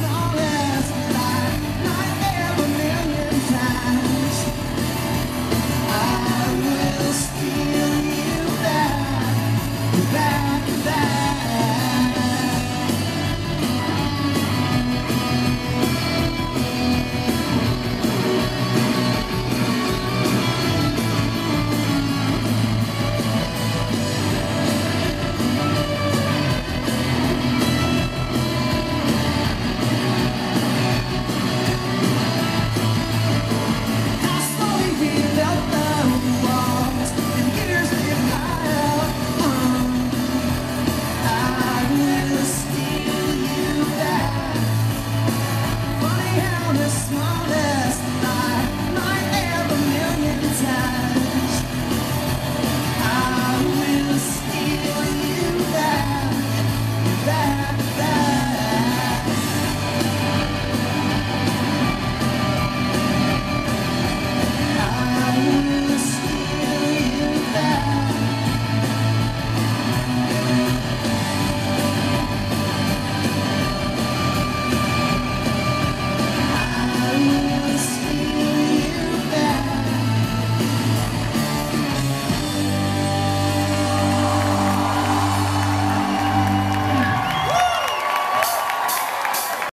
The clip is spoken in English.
long as